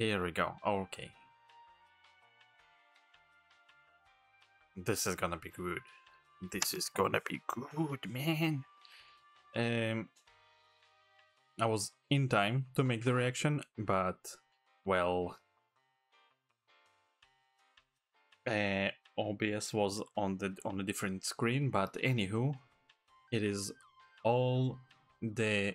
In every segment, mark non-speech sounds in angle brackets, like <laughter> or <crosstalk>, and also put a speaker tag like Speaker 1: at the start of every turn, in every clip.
Speaker 1: Here we go. Okay. This is gonna be good. This is gonna be good, man. Um, I was in time to make the reaction, but well, uh, OBS was on the on a different screen. But anywho, it is all the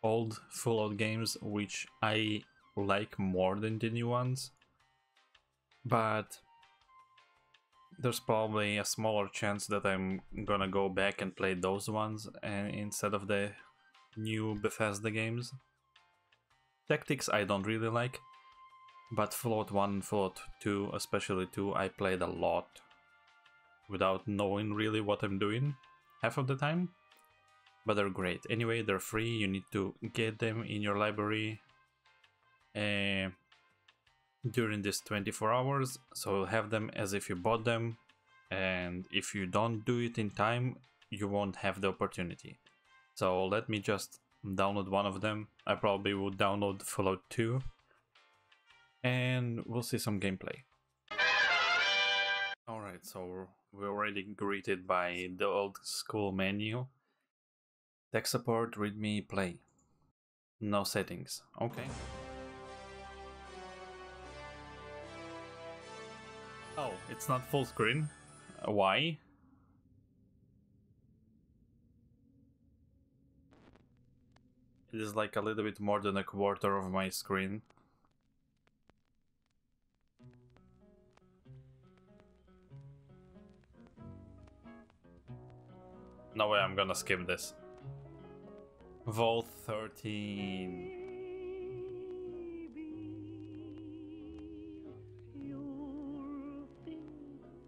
Speaker 1: old Fallout games which I like more than the new ones. But there's probably a smaller chance that I'm gonna go back and play those ones and instead of the new Bethesda games. Tactics I don't really like, but Fallout 1 Fallout 2, especially 2, I played a lot without knowing really what I'm doing half of the time. But they're great. Anyway, they're free, you need to get them in your library uh, during this 24 hours, so have them as if you bought them, and if you don't do it in time, you won't have the opportunity. So let me just download one of them. I probably would download Fallout 2, and we'll see some gameplay. Alright, so we're already greeted by the old school menu. Tech support, readme, play. No settings. Okay. Oh, it's not full screen. Uh, Why? It is like a little bit more than a quarter of my screen. No way I'm gonna skip this. Vault 13.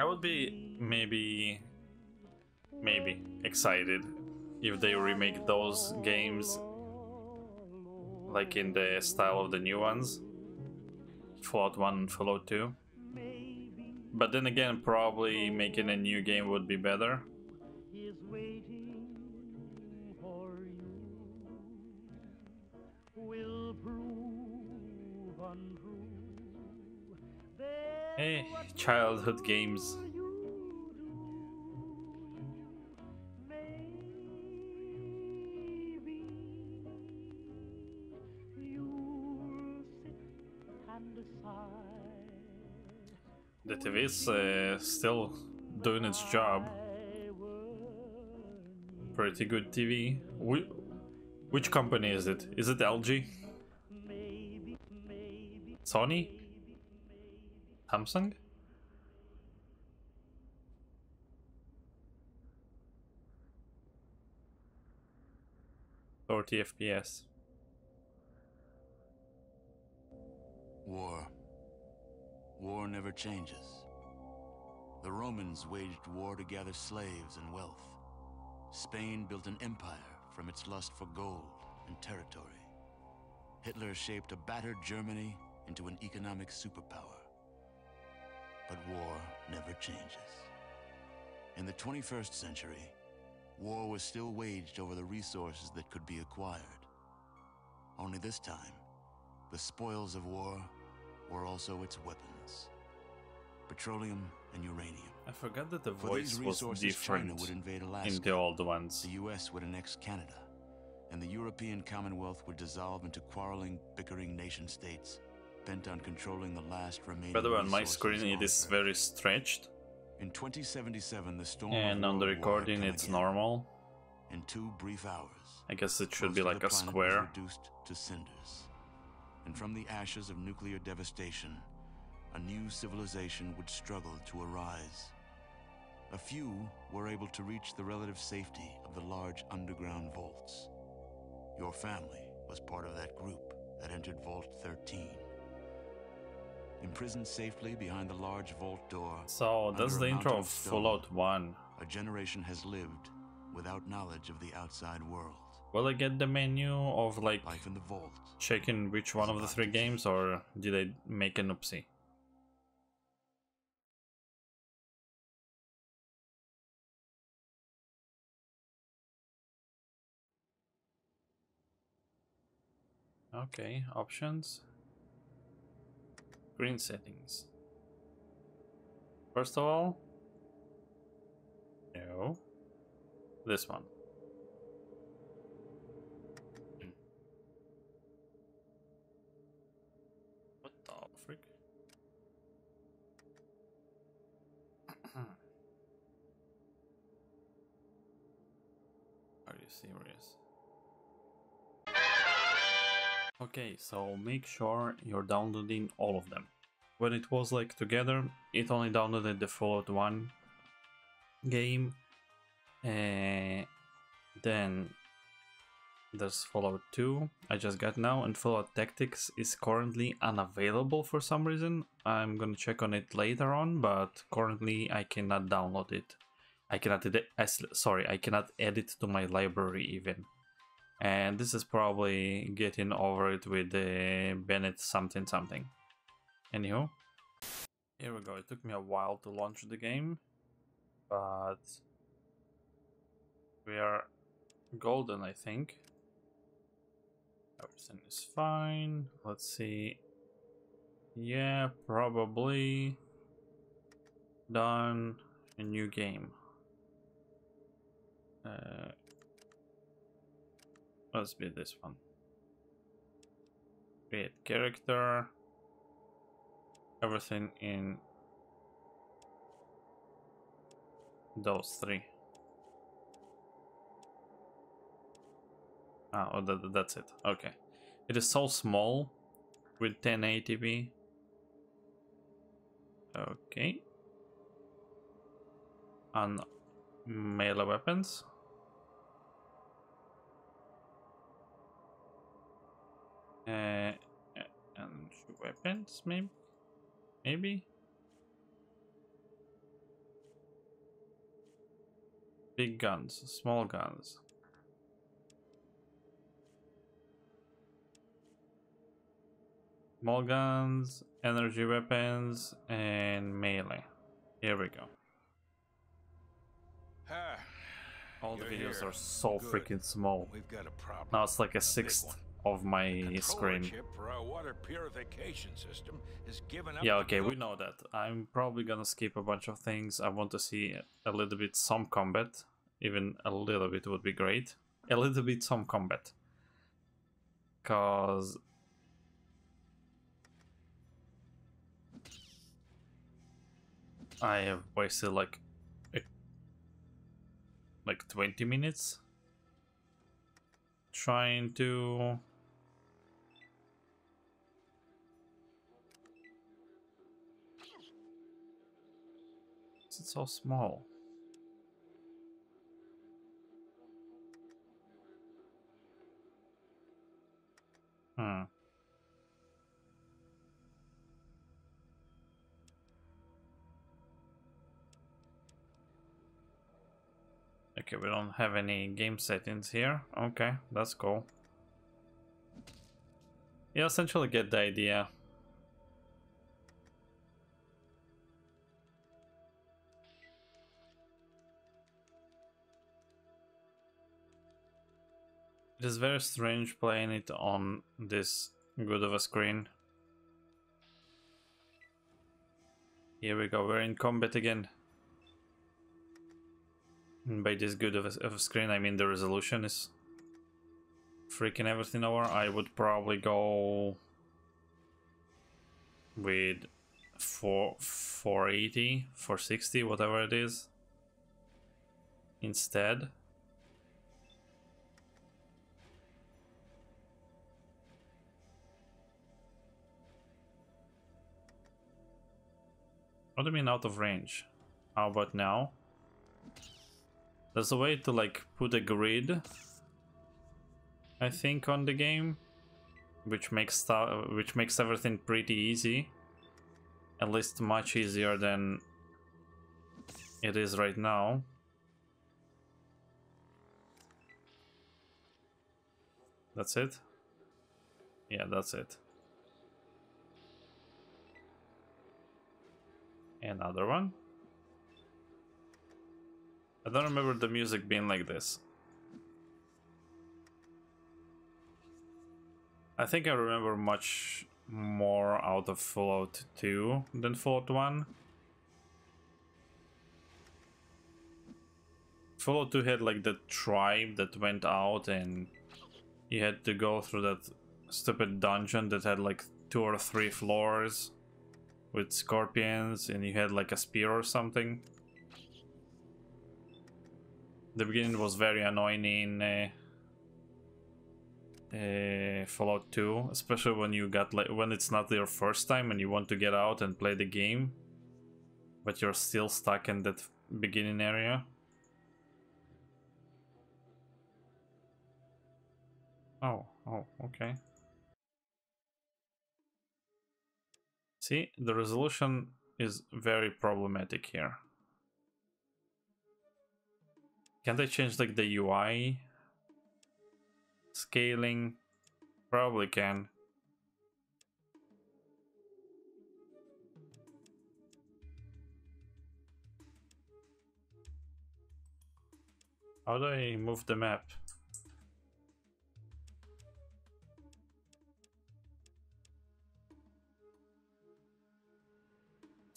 Speaker 1: I would be maybe maybe excited if they remake those games like in the style of the new ones. Fallout 1 Fallout 2. But then again, probably making a new game would be better. Hey, childhood games. The TV is uh, still doing its job. Pretty good TV. Wh which company is it? Is it LG? Sony? Samsung? Forty FPS.
Speaker 2: War. War never changes. The Romans waged war to gather slaves and wealth. Spain built an empire from its lust for gold and territory. Hitler shaped a battered Germany into an economic superpower. But war never changes. In the 21st century, war was still waged over the resources that could be acquired. Only this time, the spoils of war were also its weapons. Petroleum and uranium.
Speaker 1: I forgot that the
Speaker 2: For
Speaker 1: voice
Speaker 2: these
Speaker 1: was different
Speaker 2: would invade
Speaker 1: in the old ones.
Speaker 2: The US would annex Canada, and the European Commonwealth would dissolve into quarreling, bickering nation states bent on controlling the last remaining
Speaker 1: By the way, on my screen it is very stretched,
Speaker 2: In 2077, the storm
Speaker 1: and on the
Speaker 2: world war had
Speaker 1: recording it's
Speaker 2: again.
Speaker 1: normal.
Speaker 2: In two brief hours,
Speaker 1: I guess it should be like a square.
Speaker 2: reduced to cinders. And from the ashes of nuclear devastation, a new civilization would struggle to arise. A few were able to reach the relative safety of the large underground vaults. Your family was part of that group that entered Vault 13. Imprisoned safely behind the large vault door,
Speaker 1: So that's the intro of. Fallout 1.
Speaker 2: a generation has lived without knowledge of the outside world.
Speaker 1: Will I get the menu of like
Speaker 2: Life in the vault
Speaker 1: checking which one of the three games or did I make an oopsie? Okay, options. Screen settings. First of all, no, this one. What the frick? <clears throat> Are you serious? Okay, so make sure you're downloading all of them. When it was like together, it only downloaded the Fallout 1 game. Uh, then there's Fallout 2 I just got now and Fallout Tactics is currently unavailable for some reason. I'm gonna check on it later on, but currently I cannot download it. I cannot edit, sorry, I cannot add it to my library even. And this is probably getting over it with the Bennett something something. Anyhow, here we go. It took me a while to launch the game, but we are golden, I think. Everything is fine. Let's see. Yeah, probably done a new game. Uh, let's be this one. Create character. Everything in those three. Ah, oh, that, that's it. Okay. It is so small with 1080p. Okay. On melee weapons. Uh, and weapons, maybe? Maybe? Big guns, small guns. Small guns, energy weapons, and melee. Here we go. All the
Speaker 3: You're
Speaker 1: videos
Speaker 3: here.
Speaker 1: are so
Speaker 3: Good.
Speaker 1: freaking small.
Speaker 3: we've got a problem.
Speaker 1: Now it's like a sixth. Of my screen.
Speaker 3: for our water purification system is given up.
Speaker 1: Yeah, okay, we know that. I'm probably gonna skip a bunch of things. I want to see a little bit some combat. Even a little bit would be great. A little bit some combat. Cause I have wasted like a- like 20 minutes trying to so small. Hmm. Okay, we don't have any game settings here. Okay, that's cool. You essentially get the idea. It is very strange playing it on this good of a screen. Here we go, we're in combat again. And by this good of a, of a screen, I mean the resolution is freaking everything over. I would probably go with 4, 480, 460, whatever it is, instead. What do you mean out of range? How about now? There's a way to like put a grid, I think, on the game, which makes which makes everything pretty easy, at least much easier than it is right now. That's it. Yeah, that's it. Another one. I don't remember the music being like this. I think I remember much more out of Fallout 2 than Fallout 1. Fallout 2 had like the tribe that went out and you had to go through that stupid dungeon that had like two or three floors with scorpions and you had like a spear or something. The beginning was very annoying in uh, uh, Fallout 2, especially when you got like when it's not your first time and you want to get out and play the game, but you're still stuck in that beginning area. Oh, oh, okay. See, the resolution is very problematic here. Can't I change like the UI? Scaling? Probably can. How do I move the map?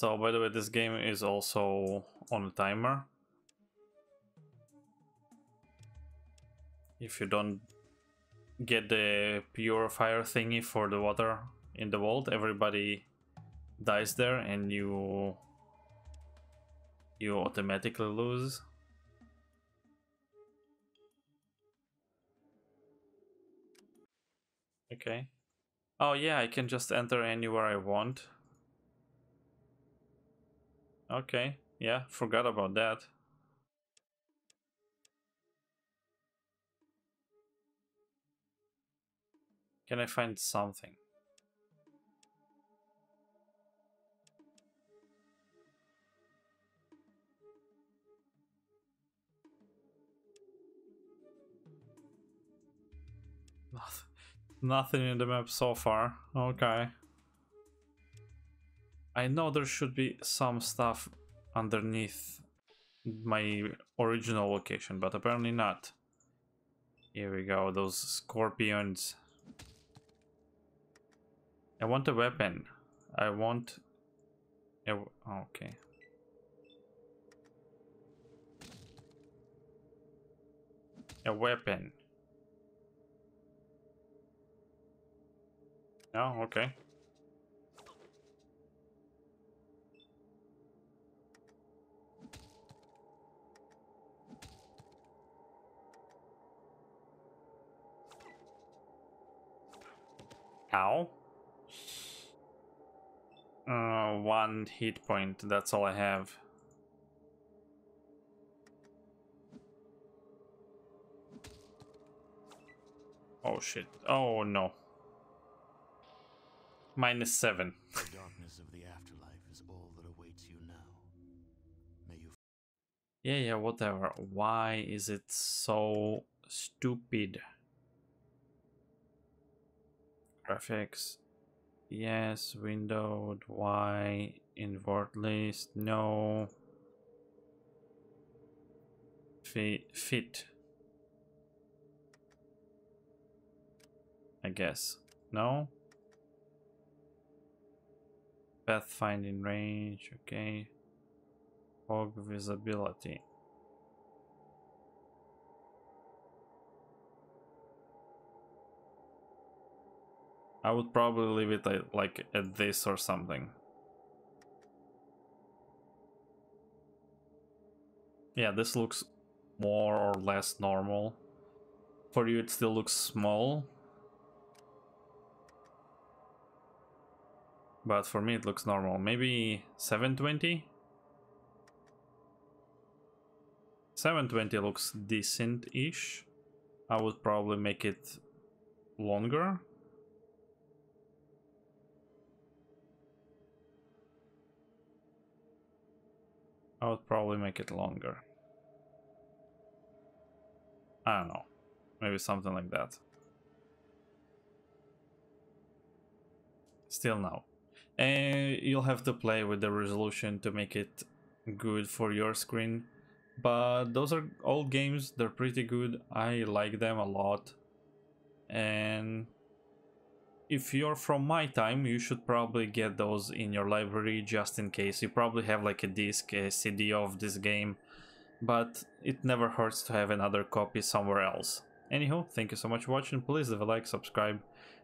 Speaker 1: So, by the way, this game is also on a timer. If you don't get the purifier thingy for the water in the vault, everybody dies there and you you automatically lose. Okay. Oh yeah, I can just enter anywhere I want. Okay, yeah, forgot about that. Can I find something? Nothing in the map so far. Okay. I know there should be some stuff underneath my original location, but apparently not. Here we go, those scorpions. I want a weapon. I want... A... Oh, okay. A weapon. Oh, okay. Ow. Uh, one hit point, that's all I have. Oh shit. Oh no. Minus seven.
Speaker 2: the <laughs> darkness of the afterlife is all that awaits you now. May you
Speaker 1: Yeah, yeah, whatever. Why is it so stupid? Graphics. Yes, windowed. Why? Invert list. No. Fit. Fit. I guess. No? Pathfinding range. Okay. Fog visibility. I would probably leave it at, like at this or something. Yeah, this looks more or less normal. For you it still looks small. But for me it looks normal. Maybe 720? 720 looks decent-ish. I would probably make it longer. I would probably make it longer. I don't know. Maybe something like that. Still no. And you'll have to play with the resolution to make it good for your screen. But those are old games, they're pretty good. I like them a lot. And if you're from my time, you should probably get those in your library just in case. You probably have like a disc, a CD of this game, but it never hurts to have another copy somewhere else. Anyhow, thank you so much for watching. Please leave a like, subscribe,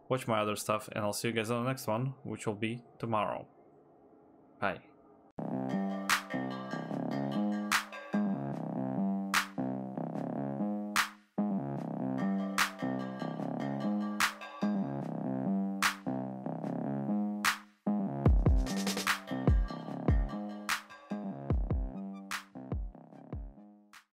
Speaker 1: watch my other stuff, and I'll see you guys on the next one, which will be tomorrow. Bye.